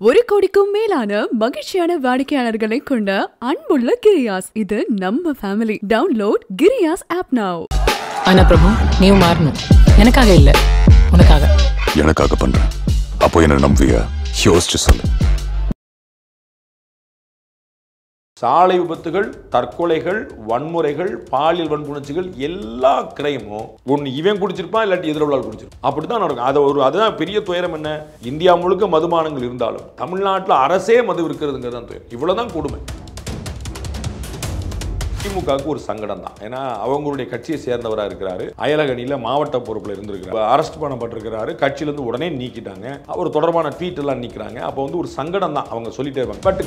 ஒரு கோடிக்கும் மேலான மகிழ்ச்சியான வாடிக்கையாளர்களை கொண்ட அன்புள்ள கிரியாஸ். இது நம்ம ஃபேமிலி டவுன்லோட் கிரியாஸ் ஆப் நவ் ஆனா பிரபு நீயும் மாறணும். எனக்காக இல்ல. உனக்காக. எனக்காக பண்றேன். அப்போ என்ன நம்புவியா? யோசிச்சு சொல்லு. சாலை விபத்துகள் தற்கொலைகள் வன்முறைகள் பாலியல் வன்புணர்ச்சிகள் எல்லா கிரைமும் ஒன்று இவன் குடிச்சிருப்பான் இல்லாட்டி எதிரவுளால் குடிச்சிருப்பான். அப்படி தான் நடக்கும். அதை ஒரு அதுதான் பெரிய துயரம் என்ன? இந்தியா முழுக்க மதுபானங்கள் இருந்தாலும் தமிழ்நாட்டில் அரசே மது இருக்கிறதுங்கிறது தான் துயரம். இவ்வளவுதான் கொடுமை. திமுகவுக்கு ஒரு சங்கடம் தான் ஏன்னா அவங்களுடைய கட்சியை சேர்ந்தவராக இருக்கிறாரு. அயலகணியில் மாவட்ட பொறுப்பில் இருந்திருக்கிறார். அரெஸ்ட் பண்ணப்பட்டிருக்கிறாரு. கட்சியிலேருந்து உடனே நீக்கிட்டாங்க. அவர் தொடர்பான ட்வீட் எல்லாம் நீக்கிறாங்க. அப்போ வந்து ஒரு சங்கடம் தான் அவங்க சொல்லிட்டே இருப்பாங்க. பட்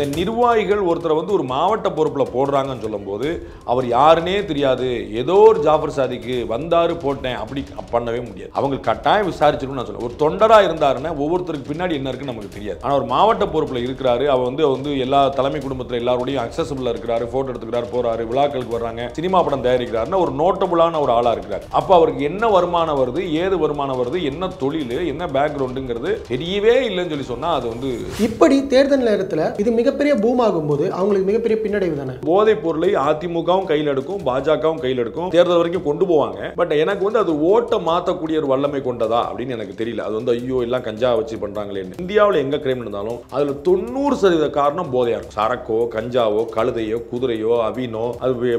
இந்த நிர்வாகிகள் ஒருத்தரை வந்து ஒரு மாவட்ட பொறுப்பில் போடுறாங்கன்னு சொல்லும்போது அவர் யாருன்னே தெரியாது. ஏதோ ஒரு ஜாஃபர் சாதிக்கு வந்தாரு போட்டேன் அப்படி பண்ணவே முடியாது. அவங்க கட்டாயம் விசாரிச்சிருக்கும் நான் சொல்லுவேன் ஒரு தொண்டராக இருந்தாருன்னா ஒவ்வொருத்தருக்கு பின்னாடி என்ன இருக்குன்னு நமக்கு தெரியாது. ஆனால் ஒரு மாவட்ட பொறுப்பில் இருக்கிறாரு. அவர் வந்து வந்து எல்லா தலைமை குடும்பத்தில் எல்லாரோடையும் அக்சசபிளாக இருக்கிறாரு ஃபோட்டோ எடுத்துக்கிறாரு போறாரு விழாக்களுக்கு வர்றாங்க சினிமா படம் தயாரிக்கிறாருன்னா ஒரு நோட்டபுளான ஒரு ஆளாக இருக்கிறார். அப்போ அவருக்கு என்ன வருமானம் வருது ஏது வருமானம் வருது என்ன தொழில் என்ன பேக்ரவுண்டுங்கிறது தெரியவே இல்லைன்னு சொல்லி சொன்னால் அது வந்து இப்படி தேர்தல் நேரத்தில் இது மிக மிகப்பெரிய பூம் ஆகும்போது அவங்களுக்கு மிகப்பெரிய பின்னடைவு தானே? போதைப் பொருளை அதிமுகவும் கையில் எடுக்கும் பாஜகவும் கையில் எடுக்கும் தேர்தல் வரைக்கும் கொண்டு போவாங்க. பட் எனக்கு வந்து அது ஓட்டை மாற்றக்கூடிய ஒரு வல்லமை கொண்டதா அப்படின்னு எனக்கு தெரியல. அது வந்து ஐயோ எல்லாம் கஞ்சா வச்சு பண்றாங்களே இந்தியாவில் எங்க கிரைம் இருந்தாலும் அதுல தொண்ணூறு சதவீத காரணம் போதையா இருக்கும். சரக்கோ கஞ்சாவோ கழுதையோ குதிரையோ அவினோ அது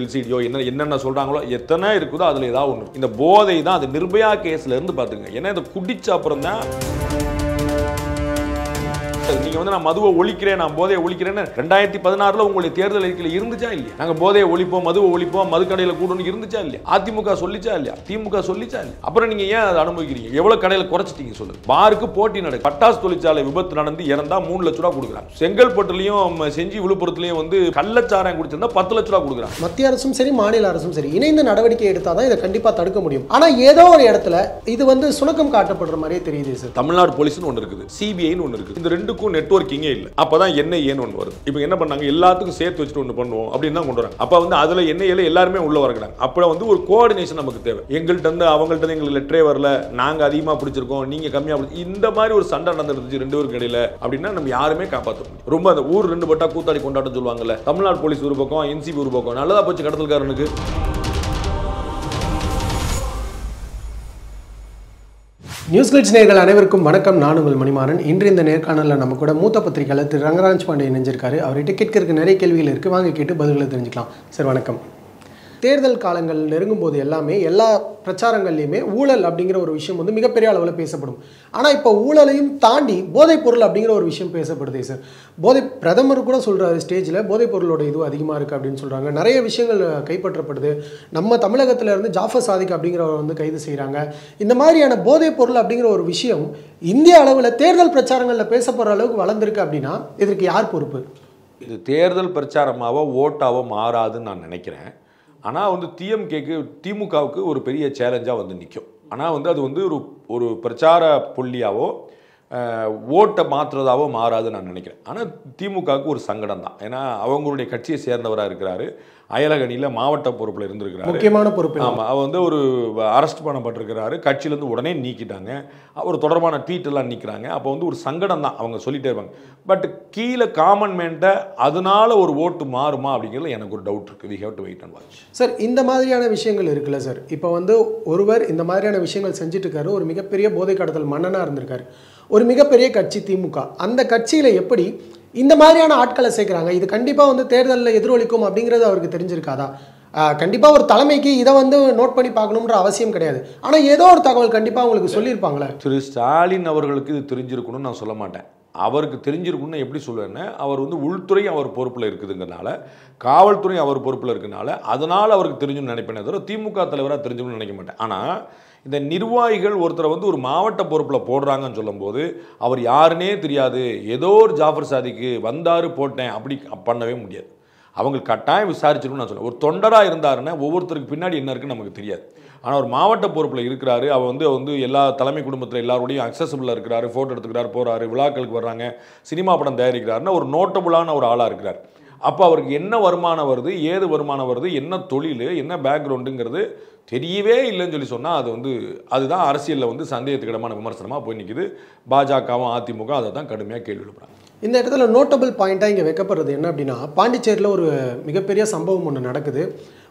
எல்சிடியோ என்ன என்னென்ன சொல்றாங்களோ எத்தனை இருக்குதோ அதுல ஏதாவது ஒன்று இந்த போதை தான் அது நிர்பயா கேஸ்ல இருந்து பாத்துங்க ஏன்னா இதை குடிச்ச அப்புறம் தான் நீங்க வந்து நான் மதுவை ஒழிக்கிறேன் நான் போதையை ஒழிக்கிறேன்னு ரெண்டாயிரத்தி பதினாறுல உங்களுடைய தேர்தல் அறிக்கையில் இருந்துச்சா இல்லையா? நாங்க போதையை ஒழிப்போம் மதுவை ஒழிப்போம் மது கடையில கூடணும் இருந்துச்சா இல்லையா? அதிமுக சொல்லிச்சா இல்லையா? திமுக சொல்லிச்சா இல்லையா? அப்புறம் நீங்க ஏன் அதை அனுபவிக்கிறீங்க? எவ்வளவு கடையில குறைச்சிட்டீங்க சொல்லுங்க பாருக்கு போட்டி நடக்கு பட்டாசு தொழிற்சாலை விபத்து நடந்து இறந்தா மூணு லட்ச ரூபா கொடுக்குறாங்க. செங்கல்பட்டுலயும் செஞ்சி விழுப்புரத்துலயும் வந்து கள்ளச்சாராயம் குடிச்சிருந்தா பத்து லட்ச ரூபா கொடுக்குறாங்க. மத்திய அரசும் சரி மாநில அரசும் சரி இணைந்து நடவடிக்கை எடுத்தால் தான் இதை கண்டிப்பாக தடுக்க முடியும். ஆனால் ஏதோ ஒரு இடத்துல இது வந்து சுணக்கம் காட்டப்படுற மாதிரியே தெரியுது சார். தமிழ்நாடு போலீஸ்னு ஒன்று இருக்குது. சிபிஐன்னு ஒன்று இருக்குது. இந்த ரெண்டுக்கும் நெட்வொர்க்கிங்கே இல்லை. அப்போ தான் என்ன ஏன்னு ஒன்று வருது. இப்போ என்ன பண்ணாங்க? எல்லாத்துக்கும் சேர்த்து வச்சுட்டு ஒன்று பண்ணுவோம் அப்படின்னு தான் கொண்டு வராங்க. அப்போ வந்து அதில் என்ஐயில் எல்லாருமே உள்ள வரக்கிறாங்க. அப்போ வந்து ஒரு கோஆர்டினேஷன் நமக்கு தேவை. எங்கள்கிட்ட இருந்து அவங்கள்ட்ட இருந்து எங்களுக்கு லெட்டரே வரல. நாங்கள் அதிகமாக பிடிச்சிருக்கோம். நீங்கள் கம்மியாக பிடிச்சி இந்த மாதிரி ஒரு சண்டை நடந்துருந்துச்சு ரெண்டு பேருக்கு இடையில அப்படின்னா நம்ம யாருமே காப்பாற்ற முடியும் ரொம்ப அந்த ஊர் ரெண்டு பட்டா கூத்தாடி கொண்டாட்டம் சொல்லுவாங்கல்ல. தமிழ்நாடு போலீஸ் ஒரு பக்கம் என்சிபி ஒரு பக்கம். நல்லதாக போச்சு கடத்தல்காரனுக்கு. நியூஸ் கிளிட்ஸ் நேர்கள் அனைவருக்கும் வணக்கம். நான் உங்கள் மணிமாறன். இன்று இந்த நேர்காணலில் நம்ம கூட மூத்த பத்திரிகையாளர் திரு ரங்கராஜ் பாண்டே இணைஞ்சிருக்காரு. அவர்கிட்ட கேட்கறதுக்கு நிறைய கேள்விகள் இருக்குது வாங்க கேட்டு பதில்களை தெரிஞ்சுக்கலாம். சார் வணக்கம். தேர்தல் காலங்கள் நெருங்கும் போது எல்லாமே எல்லா பிரச்சாரங்கள்லையுமே ஊழல் அப்படிங்கிற ஒரு விஷயம் வந்து மிகப்பெரிய அளவில் பேசப்படும். ஆனால் இப்போ ஊழலையும் தாண்டி போதைப் பொருள் அப்படிங்கிற ஒரு விஷயம் பேசப்படுதே சார் போதை பிரதமர் கூட சொல்கிறாரு ஸ்டேஜில் போதைப் பொருளோட இது அதிகமாக இருக்குது அப்படின்னு சொல்கிறாங்க நிறைய விஷயங்கள் கைப்பற்றப்படுது. நம்ம தமிழகத்தில் இருந்து ஜாஃபர் சாதிக் அப்படிங்கிறவர் வந்து கைது செய்கிறாங்க இந்த மாதிரியான போதைப் பொருள் அப்படிங்கிற ஒரு விஷயம் இந்திய அளவில் தேர்தல் பிரச்சாரங்களில் பேசப்படுற அளவுக்கு வளர்ந்துருக்கு அப்படின்னா இதற்கு யார் பொறுப்பு? இது தேர்தல் பிரச்சாரமாவோ ஓட்டாவோ மாறாதுன்னு நான் நினைக்கிறேன். ஆனால் வந்து டிஎம்கேக்கு திமுகவுக்கு ஒரு பெரிய சேலஞ்சாக வந்து நிற்கும் ஆனால் வந்து அது வந்து ஒரு ஒரு பிரச்சார புள்ளியாவோ ஓட்டை மாற்றுறதாவோ மாறாதுன்னு நான் நினைக்கிறேன். ஆனால் திமுகவுக்கு ஒரு சங்கடம் தான் ஏன்னா அவங்களுடைய கட்சியை சேர்ந்தவராக இருக்கிறாரு. அயலகணியில் மாவட்ட பொறுப்பில் இருந்திருக்கிறாரு. முக்கியமான பொறுப்பு ஆமாம் அவர் வந்து ஒரு அரெஸ்ட் பண்ணப்பட்டிருக்கிறாரு. கட்சியிலேருந்து உடனே நீக்கிட்டாங்க. அவர் தொடர்பான ட்வீட் எல்லாம் நீக்கிறாங்க. அப்போ வந்து ஒரு சங்கடம் தான் அவங்க சொல்லிட்டே இருப்பாங்க. பட் கீழே காமன் மேன்ட்ட அதனால ஒரு ஓட்டு மாறுமா அப்படிங்கிறதுல எனக்கு ஒரு டவுட் இருக்குது we have to wait and watch sir இந்த மாதிரியான விஷயங்கள் இருக்குல்ல சார் இப்போ வந்து ஒருவர் இந்த மாதிரியான விஷயங்கள் செஞ்சுட்டு இருக்காரு. ஒரு மிகப்பெரிய போதை கடத்தல் மன்னனாக இருந்திருக்காரு. ஒரு மிகப்பெரிய கட்சி திமுக. அந்த கட்சியில் எப்படி இந்த மாதிரியான ஆட்களை சேர்க்குறாங்க? இது கண்டிப்பாக வந்து தேர்தலில் எதிரொலிக்கும் அப்படிங்கிறது அவருக்கு தெரிஞ்சிருக்காதா? கண்டிப்பாக ஒரு தலைமைக்கு இதை வந்து நோட் பண்ணி பார்க்கணுன்ற அவசியம் கிடையாது. ஆனால் ஏதோ ஒரு தகவல் கண்டிப்பாக உங்களுக்கு சொல்லியிருப்பாங்களே. திரு ஸ்டாலின் அவர்களுக்கு இது தெரிஞ்சிருக்கணும்னு நான் சொல்ல மாட்டேன். அவருக்கு தெரிஞ்சிருக்கும்னு எப்படி சொல்லுவேன்னா அவர் வந்து உள்துறை அவர் பொறுப்பில் இருக்குதுங்கிறனால காவல்துறை அவர் பொறுப்பில் இருக்கனால அதனால் அவருக்கு தெரிஞ்சுன்னு நினைப்பேனே தவிர திமுக தலைவராக தெரிஞ்சுக்கணும்னு நினைக்க மாட்டேன். ஆனால் இந்த நிர்வாகிகள் ஒருத்தரை வந்து ஒரு மாவட்ட பொறுப்பில் போடுறாங்கன்னு சொல்லும்போது அவர் யாருன்னே தெரியாது. ஏதோ ஒரு ஜாஃபர் சாதிக்கு வந்தாரு போட்டேன் அப்படி பண்ணவே முடியாது. அவங்க கட்டாயம் விசாரிச்சிருக்கும் நான் சொல்லுவேன் ஒரு தொண்டராக இருந்தாருன்னா ஒவ்வொருத்தருக்கு பின்னாடி என்ன இருக்குன்னு நமக்கு தெரியாது. ஆனால் ஒரு மாவட்ட பொறுப்பில் இருக்கிறாரு. அவர் வந்து வந்து எல்லா தலைமை குடும்பத்தில் எல்லாரோடையும் அக்சசபிளாக இருக்கிறாரு ஃபோட்டோ எடுத்துக்கிறாரு போகிறாரு விழாக்களுக்கு வர்றாங்க சினிமா படம் தயாரிக்கிறாருன்னா ஒரு நோட்டபுளான ஒரு ஆளாக இருக்கிறார். அப்போ அவருக்கு என்ன வருமானம் வருது ஏது வருமானம் வருது என்ன தொழில் என்ன பேக்ரவுண்டுங்கிறது தெரியவே இல்லைன்னு சொல்லி சொன்னால் அது வந்து அதுதான் அரசியலில் வந்து சந்தேகத்துக்கிடமான விமர்சனமாக போய் நிற்குது பாஜகவும் அதிமுக அதை தான் கடுமையாக கேள்வி எழுப்புறாங்க. இந்த இடத்துல நோட்டபிள் பாயிண்ட்டாக இங்கே வைக்கப்படுறது என்ன அப்படின்னா பாண்டிச்சேரியில் ஒரு மிகப்பெரிய சம்பவம் ஒன்று நடக்குது.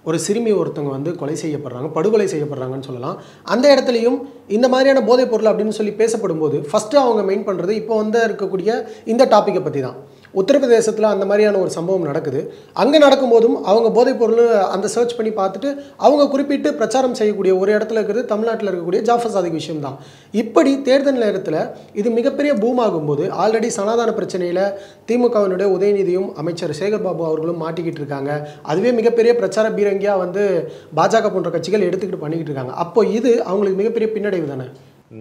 ஒரு சிறுமி ஒருத்தவங்க வந்து கொலை செய்யப்படுறாங்க படுகொலை செய்யப்படுறாங்கன்னு சொல்லலாம். அந்த இடத்துலையும் இந்த மாதிரியான போதைப் பொருள் அப்படின்னு சொல்லி பேசப்படும் போது ஃபஸ்ட்டு அவங்க மெயின் பண்ணுறது இப்போ வந்து இருக்கக்கூடிய இந்த டாப்பிக்கை பற்றி தான் உத்தரப்பிரதேசத்தில் அந்த மாதிரியான ஒரு சம்பவம் நடக்குது. அங்கே நடக்கும்போதும் அவங்க போதைப் பொருள் அந்த சர்ச் பண்ணி பார்த்துட்டு அவங்க குறிப்பிட்டு பிரச்சாரம் செய்யக்கூடிய ஒரு இடத்துல இருக்கிறது தமிழ்நாட்டில் இருக்கக்கூடிய ஜாஃபர் சாதிக் விஷயம் தான் இப்படி தேர்தல் நேரத்தில் இது மிகப்பெரிய பூம் ஆகும்போது ஆல்ரெடி சனாதான பிரச்சனையில் திமுகவினுடைய உதயநிதியும் அமைச்சர் சேகர் பாபு அவர்களும் மாட்டிக்கிட்டு இருக்காங்க. அதுவே மிகப்பெரிய பிரச்சார பீரங்கியாக வந்து பாஜக போன்ற கட்சிகள் எடுத்துக்கிட்டு பண்ணிக்கிட்டு இருக்காங்க. அப்போ இது அவங்களுக்கு மிகப்பெரிய பின்னடைவு தானே?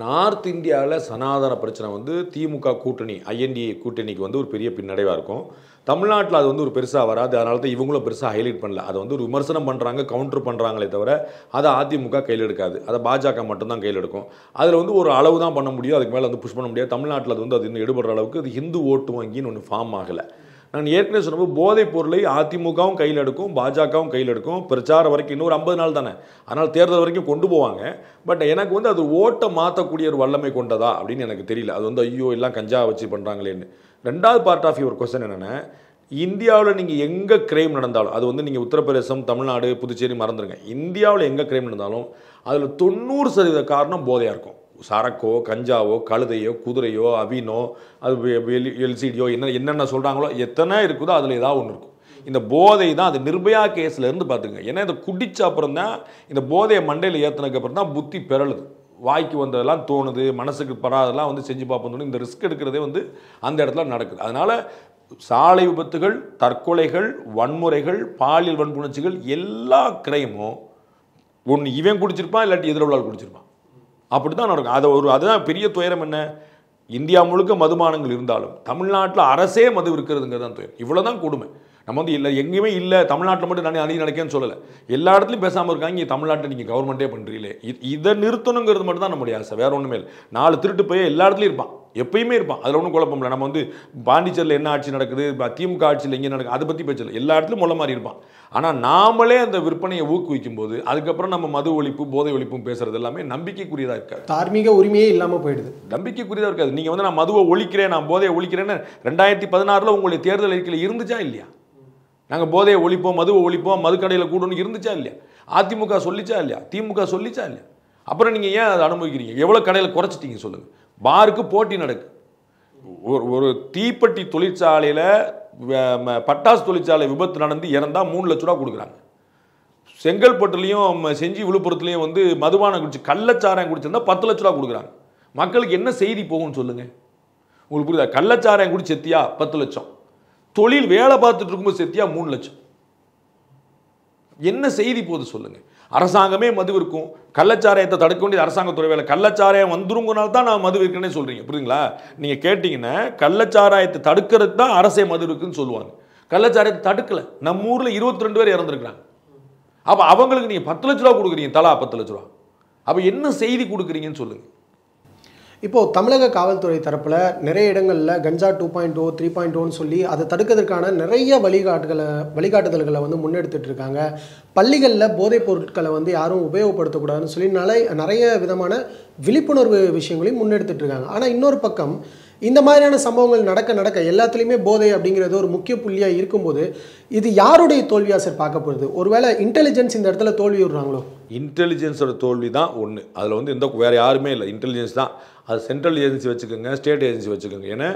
நார்த் இந்தியாவில் சனாதன பிரச்சனை வந்து திமுக கூட்டணி ஐஎன்டிஏ கூட்டணிக்கு வந்து ஒரு பெரிய பின்னடைவாக இருக்கும். தமிழ்நாட்டில் அது வந்து ஒரு பெருசாக வராது. அதனால தான் இவங்களும் பெருசாக ஹைலைட் பண்ணல. அதை வந்து ஒரு விமர்சனம் பண்ணுறாங்க கவுண்டர் பண்ணுறாங்களே தவிர அதை அதிமுக கையில் எடுக்காது. அதை பாஜக மட்டும்தான் கையில் எடுக்கும். அதில் வந்து ஒரு அளவு தான் பண்ண முடியும். அதுக்கு மேலே வந்து புஷ் பண்ண முடியாது. தமிழ்நாட்டில் அது வந்து அது இன்னும் எடுபடுற அளவுக்கு அது ஹிந்து ஓட்டு வங்கின்னு ஒன்று ஃபார்ம் ஆகலை. நான் ஏற்கனவே சொன்னபோது போதைப் பொருளை அதிமுகவும் கையில் எடுக்கும் பாஜகவும் கையில் எடுக்கும். பிரச்சாரம் வரைக்கும் இன்னொரு ஐம்பது நாள் தானே. அதனால் தேர்தல் வரைக்கும் கொண்டு போவாங்க. பட் எனக்கு வந்து அது ஓட்டை மாற்றக்கூடிய ஒரு வல்லமை கொண்டதா அப்படின்னு எனக்கு தெரியல. அது வந்து ஐயோ எல்லாம் கஞ்சா வச்சு பண்ணுறாங்களேன்னு ரெண்டாவது பார்ட் ஆஃப் யுவர் கொஸ்டின் என்னென்னா இந்தியாவில் நீங்கள் எங்கே கிரைம் நடந்தாலும் அது வந்து நீங்கள் உத்தரப்பிரதேசம் தமிழ்நாடு புதுச்சேரி மறந்துடுங்க இந்தியாவில் எங்கே கிரைம் நடந்தாலும் அதில் தொண்ணூறு சதவீத காரணம் போதையாக இருக்கும். சரக்கோ கஞ்சாவோ கழுதையோ குதிரையோ அவினோ அது எல்சிடியோ என்ன என்னென்ன சொல்கிறாங்களோ எத்தனை இருக்குதோ அதில் ஏதாவது ஒன்று இருக்கும். இந்த போதை தான் அது நிர்பயா கேஸ்லேருந்து பார்த்துங்க ஏன்னா இதை குடிச்ச அப்புறம் தான் இந்த போதையை மண்டையில் ஏற்றினதுக்கு அப்புறம் தான் புத்தி பெறலுது. வாய்க்கு வந்ததெல்லாம் தோணுது மனசுக்கு பராதெல்லாம் வந்து செஞ்சு பார்ப்போம் இந்த ரிஸ்க் எடுக்கிறதே வந்து அந்த இடத்துல நடக்குது. அதனால் சாலை விபத்துகள் தற்கொலைகள் வன்முறைகள் பாலியல் வன்புணர்ச்சிகள் எல்லா கிரைமும் ஒன்று இவன் குடிச்சிருப்பான் இல்லாட்டி எதிரவுளால் குடிச்சிருப்பான். அப்படி தான் நடக்கும். அதை ஒரு அதுதான் பெரிய துயரம் என்ன? இந்தியா முழுக்க மதுபானங்கள் இருந்தாலும் தமிழ்நாட்டில் அரசே மது இருக்கிறதுங்கிறது தான் துயரம். இவ்வளோ தான் கொடுமை. நம்ம வந்து இல்லை எங்கேயுமே இல்லை தமிழ்நாட்டில் மட்டும் நான் அணி நடக்கேன்னு சொல்லலை. எல்லா இடத்துலையும் பேசாமல் இருக்காங்க இங்கே தமிழ்நாட்டில் நீங்கள் கவர்மெண்ட்டே பண்ணுறீங்களே இதை நிறுத்தணுங்கிறது மட்டும் தான் நம்முடைய ஆசை வேற ஒன்றுமே இல்லை. நாலு திருட்டு போய் எல்லா இடத்துலையும் இருப்பான் எப்பயுமே இருப்பான். அதில் ஒன்றும் குழப்பம் இல்லை. நம்ம வந்து பாண்டிச்சேரியில் என்ன ஆட்சி நடக்குது திமுக ஆட்சியில் எங்கே நடக்குது அதை பற்றி பேசல. எல்லா இடத்துலையும் முள்ள மாதிரி இருப்பான். ஆனால் நாமளே அந்த விற்பனையை ஊக்குவிக்கும் போது அதுக்கப்புறம் நம்ம மது ஒழிப்பு போதை ஒழிப்பும் பேசுறது எல்லாமே நம்பிக்கைக்குரியதாக இருக்காது. தார்மீக உரிமையே இல்லாமல் போயிடுது. நம்பிக்கைக்குரியதாக இருக்காது. நீங்கள் வந்து நான் மதுவை ஒழிக்கிறேன் நான் போதையை ஒழிக்கிறேன்னு ரெண்டாயிரத்தி பதினாறில் உங்களுடைய தேர்தல் அறிக்கையில் இருந்துச்சா இல்லையா? நாங்கள் போதையை ஒழிப்போம் மதுவை ஒழிப்போம் மதுக்கடையில் கூடணும் இருந்துச்சா இல்லையா? அதிமுக சொல்லிச்சா இல்லையா? திமுக சொல்லிச்சா இல்லையா? அப்புறம் நீங்கள் ஏன் அதை அனுபவிக்கிறீங்க? எவ்வளோ கடையில் குறைச்சிட்டீங்க சொல்லுங்கள் பாருக்கு போட்டி நடக்கு. ஒரு ஒரு தீப்பெட்டி தொழிற்சாலையில் பட்டாசு தொழிற்சாலை விபத்து நடந்து இறந்தால் மூணு லட்ச ரூபா கொடுக்குறாங்க. செங்கல்பட்டுலேயும் செஞ்சி விழுப்புரத்துலேயும் வந்து மதுபானம் குடிச்சு கள்ளச்சாராயம் குடிச்சிருந்தா பத்து லட்ச ரூபா கொடுக்குறாங்க. மக்களுக்கு என்ன செய்தி போகும்னு சொல்லுங்கள் உங்களுக்கு புரியுதா? கள்ளச்சாராயம் குடி செத்தியா? பத்து லட்சம். தொழில் வேலை பார்த்துட்டு இருக்கும்போது செத்தியா? மூணு லட்சம். என்ன செய்தி போது சொல்லுங்க. அரசாங்கமே மது இருக்கும் கள்ளச்சாராயத்தை தடுக்க வேண்டியது அரசாங்கத்துறை வேலை. கள்ளச்சாராயம் வந்துருங்கனால தான் நான் மது விற்கனே சொல்கிறீங்க புரியுதுங்களா? நீங்கள் கேட்டிங்கன்னா கள்ளச்சாராயத்தை தடுக்கிறதுக்கு தான் அரசே மது இருக்குன்னு சொல்லுவாங்க. கள்ளச்சாராயத்தை தடுக்கல. நம்ம ஊரில் இருபத்தி ரெண்டு பேர் இறந்துருக்குறாங்க. அப்போ அவங்களுக்கு நீங்கள் பத்து லட்ச ரூபா கொடுக்குறீங்க. தலா பத்து லட்ச ரூபா. அப்போ என்ன செய்தி கொடுக்குறீங்கன்னு சொல்லுங்கள் இப்போது தமிழக காவல்துறை தரப்பில் நிறைய இடங்களில் கஞ்சா two point two three point ஓன்னு சொல்லி அதை தடுக்கிறதுக்கான நிறைய வழிகாட்டுகளை வழிகாட்டுதல்களை வந்து முன்னெடுத்துட்டு இருக்காங்க. பள்ளிகளில் போதைப் பொருட்களை வந்து யாரும் உபயோகப்படுத்தக்கூடாதுன்னு சொல்லி நிறைய நிறைய விதமான விழிப்புணர்வு விஷயங்களையும் முன்னெடுத்துட்டு இருக்காங்க. ஆனால் இன்னொரு பக்கம் இந்த மாதிரியான சம்பவங்கள் நடக்க நடக்க எல்லாத்துலேயுமே போதை அப்படிங்கிறது ஒரு முக்கிய புள்ளியாக இருக்கும்போது இது யாருடைய தோல்வியாக சார் பார்க்க போகிறது ஒருவேளை இன்டெலிஜென்ஸ் இந்த இடத்துல தோல்வி விடுறாங்களோ? இன்டெலிஜென்ஸோட தோல்வி தான் ஒன்று அதில் வந்து எந்த வேறு யாருமே இல்லை. இன்டெலிஜென்ஸ் தான். அது சென்ட்ரல் ஏஜென்சி வச்சுக்கோங்க ஸ்டேட் ஏஜென்சி வச்சுக்கோங்க. ஏன்னா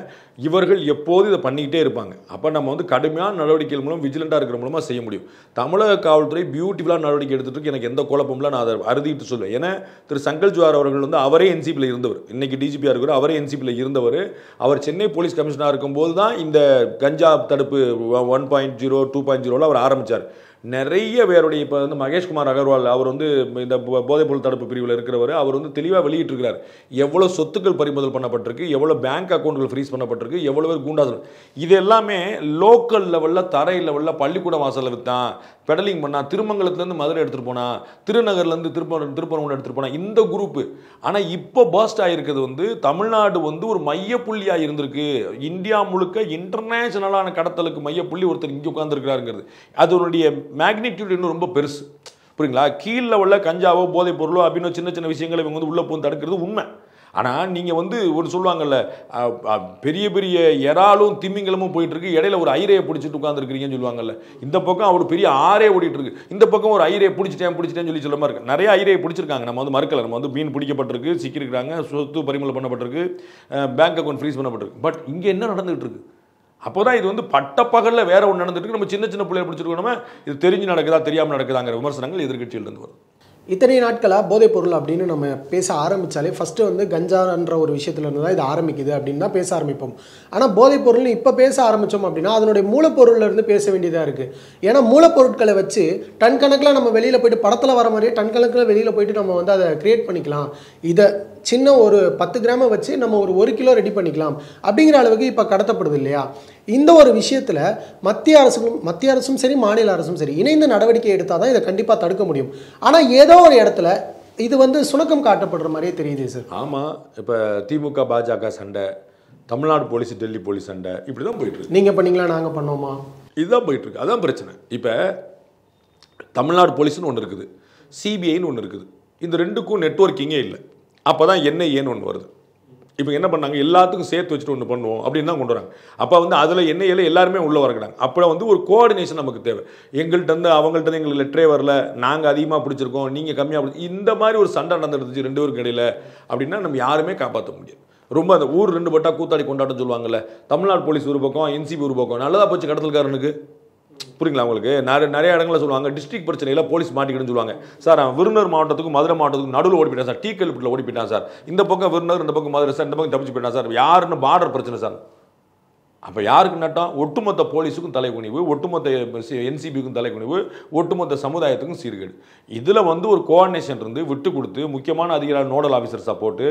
இவர்கள் எப்போதும் இதை பண்ணிக்கிட்டே இருப்பாங்க. அப்போ நம்ம வந்து கடுமையான நடவடிக்கைகள் மூலம் விஜிலண்ட்டாக இருக்கிற மூலமாக செய்ய முடியும். தமிழக காவல்துறை பியூட்டிஃபுல்லாக நடவடிக்கை எடுத்துட்டு எனக்கு எந்த குழப்பம்ல நான் அதை அறுதிட்டு சொல்லுவேன் ஏன்னா திரு சங்கல் ஜுவார் அவர்கள் வந்து அவரே என்சிபியில் இருந்தவர். இன்றைக்கி டிஜிபியாக இருக்கிற அவரே என்சிபியில் இருந்தவர். அவர் சென்னை போலீஸ் கமிஷனராக இருக்கும்போது தான் இந்த கஞ்சா தடுப்பு one point zero two point ஜீரோவில் அவர் ஆரம்பித்தார் நிறைய பேருடைய இப்போ வந்து மகேஷ்குமார் அகர்வால் அவர் வந்து இந்த போதைப்பொருள் தடுப்பு பிரிவில் இருக்கிறவர் அவர் வந்து தெளிவாக வெளியிட்டிருக்கிறார். எவ்வளோ சொத்துக்கள் பறிமுதல் பண்ணப்பட்டிருக்கு எவ்வளோ பேங்க் அக்கௌண்ட்கள் ஃப்ரீஸ் பண்ணப்பட்டிருக்கு எவ்வளோ பேர் கூண்டாசல் இது எல்லாமே லோக்கல் லெவலில் தரை லெவலில் பள்ளிக்கூட வாசலில் விற்றான் பெடலிங் பண்ணா திருமங்கலத்துலேருந்து மதுரை எடுத்துகிட்டு போனால் திருநகர்லேருந்து திருப்ப திருப்பரங்குன்றம் எடுத்துகிட்டு போனால் இந்த குரூப்பு ஆனால் இப்போ பர்ஸ்ட் ஆகிருக்கிறது வந்து தமிழ்நாடு வந்து ஒரு மையப்புள்ளியாக இருந்திருக்கு. இந்தியா முழுக்க இன்டர்நேஷனலான கடத்தலுக்கு மையப்புள்ளி ஒருத்தர் இங்கே உட்காந்துருக்கிறாருங்கிறது அதனுடைய மேக்னிடியூட் இன்னும் ரொம்ப பெருசு. புரியுங்களா? கீழே உள்ள கஞ்சாவோ போதைப் பொருளோ அப்படின்னு சின்ன சின்ன விஷயங்களை இவங்க வந்து உள்ளே போய் தடுக்கிறது உண்மை. ஆனால் நீங்கள் வந்து ஒரு சொல்லுவாங்கல்ல பெரிய பெரிய இறாலும் திமிங்கலமும் போயிட்டுருக்கு. இடையில ஒரு ஐரையை பிடிச்சிட்டு உட்காந்துருக்கிறீங்கன்னு சொல்லுவாங்கல்ல. இந்த பக்கம் அவர் பெரிய ஆரே ஓடிட்டுருக்கு. இந்த பக்கம் ஒரு ஐரையை பிடிச்சிட்டேன் பிடிச்சிட்டேன்னு சொல்லி சொல்ல மாதிரி இருக்கு நிறைய ஐரையை பிடிச்சிருக்காங்க. நம்ம வந்து மறுக்கல. நம்ம வந்து மீன் பிடிக்கப்பட்டிருக்கு சிக்கியிருக்கிறாங்க சொத்து பறிமுதல் பண்ணப்பட்டிருக்கு பேங்க் அக்கௌண்ட் ஃப்ரீஸ் பண்ணப்பட்டிருக்கு. பட் இங்கே என்ன நடந்துகிட்டு அப்போ தான் இது வந்து பட்டப்பகலில் வேற ஒன்று நடந்துட்டு நம்ம சின்ன சின்ன பிள்ளைய பிடிச்சிருக்கோம். இது தெரிஞ்சு நடக்குதா தெரியாமல் நடக்குதாங்கிற விமர்சனங்கள் எதிர்கட்சியிலிருந்து வரும். இத்தனை நாட்களாக போதைப் பொருள் அப்படின்னு நம்ம பேச ஆரம்பித்தாலே ஃபஸ்ட்டு வந்து கஞ்சான்ற ஒரு விஷயத்துல இருந்து தான் இது ஆரம்பிக்குது அப்படின்னு தான் பேச ஆரம்பிப்போம். ஆனால் போதைப் பொருள்னு இப்போ பேச ஆரம்பித்தோம் அப்படின்னா அதனுடைய மூலப்பொருள்லேருந்து பேச வேண்டியதாக இருக்குது ஏன்னா மூலப்பொருட்களை வச்சு டன் கணக்கில் நம்ம வெளியில் போயிட்டு படத்தில் வர மாதிரியே டன் கணக்கில் வெளியில் போயிட்டு நம்ம வந்து அதை கிரியேட் பண்ணிக்கலாம். இதை சின்ன ஒரு பத்து கிராமை வச்சு நம்ம ஒரு ஒரு கிலோ ரெடி பண்ணிக்கலாம். அப்படிங்கிற அளவுக்கு இப்போ கடத்தப்படுது இல்லையா? இந்த ஒரு விஷயத்தில் மத்திய அரசும் மத்திய அரசும் சரி மாநில அரசும் சரி இணைந்து நடவடிக்கை எடுத்தால் தான் இதை கண்டிப்பாக தடுக்க முடியும். ஆனால் ஏதோ ஒரு இடத்துல இது வந்து சுணக்கம் காட்டப்படுற மாதிரியே தெரியுது சார். ஆமாம் இப்போ திமுக பாஜக சண்டை தமிழ்நாடு போலீஸ் டெல்லி போலீஸ் சண்டை இப்படி தான் போயிட்டு இருக்கு. நீங்கள் பண்ணீங்களா நாங்கள் பண்ணோமா இதுதான் போயிட்டு இருக்கு. அதான் பிரச்சனை. இப்போ தமிழ்நாடு போலீஸ்னு ஒன்று இருக்குது சிபிஐன்னு ஒன்று இருக்குது. இந்த ரெண்டுக்கும் நெட்வொர்க்கிங்கே இல்லை. அப்போ தான் என்ஐஏன்னு ஒன்று வருது. இப்போ என்ன பண்ணாங்க? எல்லாத்துக்கும் சேர்த்து வச்சுட்டு ஒன்று பண்ணுவோம் அப்படின்னு தான் கொண்டு வராங்க. அப்போ வந்து அதில் என்ஐஏல எல்லாருமே உள்ளே வரக்கிறாங்க. அப்போ வந்து ஒரு கோஆர்டினேஷன் நமக்கு தேவை. எங்கள்கிட்ட இருந்து அவங்கள்ட்ட இருந்து எங்களுக்கு லெட்டரே வரல. நாங்கள் அதிகமாக பிடிச்சிருக்கோம். நீங்கள் கம்மியாக பிடிச்சி இந்த மாதிரி ஒரு சண்டை நடந்துருந்துச்சு ரெண்டு பேருக்கு இடையில அப்படின்னா நம்ம யாருமே காப்பாற்ற முடியாது. ரொம்ப அந்த ஊர் ரெண்டு பட்டா கூத்தாடி கொண்டாட்டம் சொல்லுவாங்கல்ல. தமிழ்நாடு போலீஸ் ஒரு பக்கம் என்சிபி ஒரு பக்கம். நல்லதாக போச்சு கடத்தல்காரனுக்கு? புரியுங்களா உங்களுக்கு? நிறைய நிறைய இடங்களில் சொல்லுவாங்க டிஸ்ட்ரிக்ட் பிரச்சனையில் போலீஸ் மாட்டிக்கிட்டுன்னு சொல்லுவாங்க. சார் அவன் விருதுநகர் மாவட்டத்துக்கும் மதுரை மாவட்டத்துக்கும் நடுவில் ஓடி போயிட்டான் சார். டீ கல்பிட்டில் ஓடி போயிட்டான் சார். இந்த பக்கம் விருதுநகர் இந்த பக்கம் மதுரை சார் இந்த பக்கம் தப்பிச்சு போயிட்டான் சார். யாருன்னு பார்டர் பிரச்சனை சார். அப்போ யாருக்கு நட்டம்? ஒட்டுமொத்த போலீஸுக்கும் தலைக்குனிவு ஒட்டுமொத்த என்சிபிக்கும் தலைக்குனிவு ஒட்டுமொத்த சமுதாயத்துக்கும் சீர்கேடு. இதில் வந்து ஒரு கோஆர்டினேஷன் இருந்து விட்டு கொடுத்து முக்கியமான அதிகாரி நோடல் ஆஃபீஸர் சப்போர்ட்டு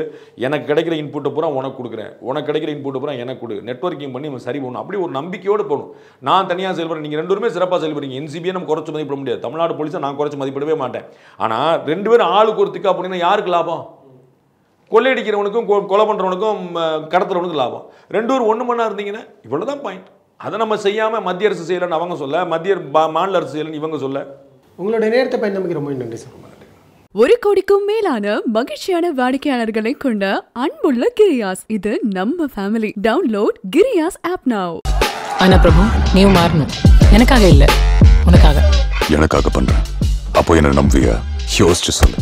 எனக்கு கிடைக்கிற இன்புட்டை பூரா உனக்கு கொடுக்குறேன். உனக்கு கிடைக்கிற இன்புட்டை பூரா எனக்கு கொடு. நெட்வொர்க்கிங் பண்ணி நம்ம சரி பண்ணணும். அப்படி ஒரு நம்பிக்கையோடு போகணும். நான் தனியாக செயல்படுறேன் நீங்கள் ரெண்டு பேருமே சிறப்பாக செயல்படுறீங்க. என்சிபியை நம்ம குறைச்சி மதிப்பிட முடியாது. தமிழ்நாடு போலீஸை நான் குறைச்சி மதிப்பிடவே மாட்டேன். ஆனால் ரெண்டு பேரும் ஆளுக்கு ஒரு திக்கா போனீங்கன்னா யாருக்கு லாபம்? கொள்ளையடிக்கிறவனுக்கும் கொ- கொலை பண்ணுறவனுக்கும் கடத்துறவனுக்கும் லாபம். ரெண்டு பேரும் ஒன்று மண்ணா இருந்தீங்கன்னா இவ்வளோ தான் பாயிண்ட் அதை நம்ம செய்யாமல் மத்திய அரசு செய்யலைன்னு அவங்க சொல்ல மத்திய மாநில அரசு செய்யலைன்னு இவங்க சொல்ல. உங்களுடைய நேரத்தை பயன்படுத்தி ரொம்ப நன்றி சார். ஒரு கோடிக்கும் மேலான மகிழ்ச்சியான வாடிக்கையாளர்களை கொண்ட அன்புள்ள கிரியாஸ். இது நம்ம ஃபேமிலி டவுன்லோட் கிரியாஸ் ஆப் நவ் ஆனா பிரபு நீயும் மாறணும். எனக்காக இல்ல. உனக்காக. எனக்காக பண்றேன். அப்போ என்ன நம்புவியா? யோசிச்சு சொல்லு.